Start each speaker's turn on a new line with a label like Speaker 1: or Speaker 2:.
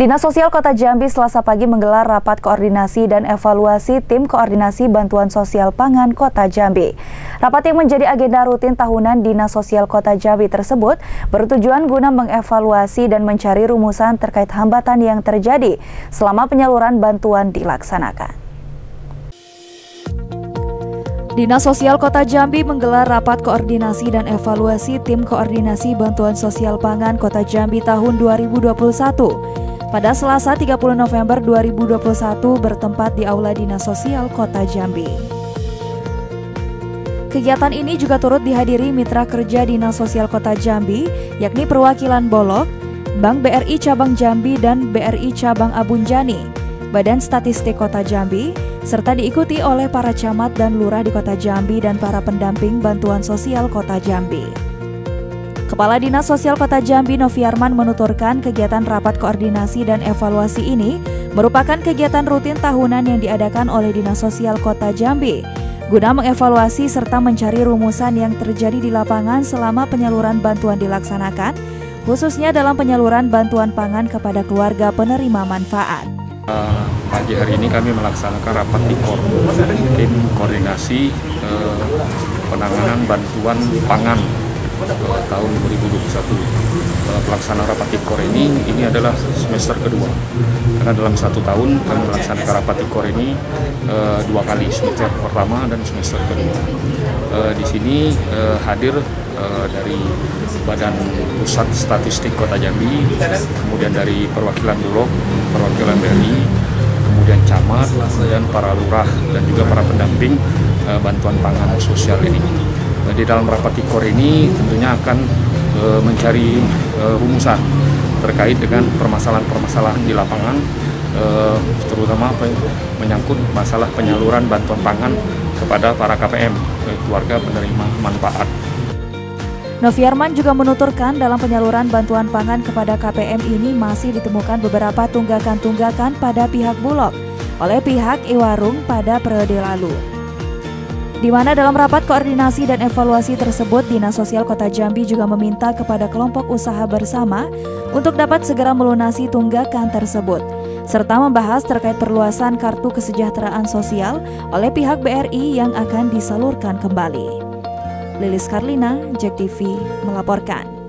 Speaker 1: Dinas Sosial Kota Jambi selasa pagi menggelar rapat koordinasi dan evaluasi tim koordinasi bantuan sosial pangan Kota Jambi. Rapat yang menjadi agenda rutin tahunan Dinas Sosial Kota Jambi tersebut bertujuan guna mengevaluasi dan mencari rumusan terkait hambatan yang terjadi selama penyaluran bantuan dilaksanakan. Dinas Sosial Kota Jambi menggelar rapat koordinasi dan evaluasi tim koordinasi bantuan sosial pangan Kota Jambi tahun 2021 pada Selasa 30 November 2021 bertempat di Aula Dinas Sosial Kota Jambi. Kegiatan ini juga turut dihadiri mitra kerja Dinas Sosial Kota Jambi, yakni perwakilan Bolok, Bank BRI Cabang Jambi dan BRI Cabang Abunjani, Badan Statistik Kota Jambi, serta diikuti oleh para camat dan lurah di Kota Jambi dan para pendamping bantuan sosial Kota Jambi. Kepala Dinas Sosial Kota Jambi Noviarman menuturkan kegiatan rapat koordinasi dan evaluasi ini merupakan kegiatan rutin tahunan yang diadakan oleh Dinas Sosial Kota Jambi guna mengevaluasi serta mencari rumusan yang terjadi di lapangan selama penyaluran bantuan dilaksanakan, khususnya dalam penyaluran bantuan pangan kepada keluarga penerima manfaat.
Speaker 2: Uh, pagi hari ini kami melaksanakan rapat di KOR, tim koordinasi uh, penanganan bantuan pangan tahun 2021 pelaksanaan rapat tikor ini ini adalah semester kedua. Karena dalam satu tahun kami melaksanakan rapat tikor ini uh, dua kali semester pertama dan semester kedua. Uh, di sini hadir dari Badan Pusat Statistik Kota Jambi kemudian dari perwakilan Bulog perwakilan BRI kemudian camat dan para lurah dan juga para pendamping bantuan pangan sosial ini di dalam rapat tikor ini tentunya akan e, mencari e, rumusan terkait dengan permasalahan-permasalahan di lapangan e, terutama apa menyangkut masalah penyaluran bantuan pangan kepada para KPM keluarga penerima manfaat.
Speaker 1: Noviarman juga menuturkan dalam penyaluran bantuan pangan kepada KPM ini masih ditemukan beberapa tunggakan-tunggakan pada pihak Bulog oleh pihak Iwarung pada periode lalu di mana dalam rapat koordinasi dan evaluasi tersebut Dinas Sosial Kota Jambi juga meminta kepada kelompok usaha bersama untuk dapat segera melunasi tunggakan tersebut serta membahas terkait perluasan kartu kesejahteraan sosial oleh pihak BRI yang akan disalurkan kembali. Lilis Karlina, Jack TV melaporkan.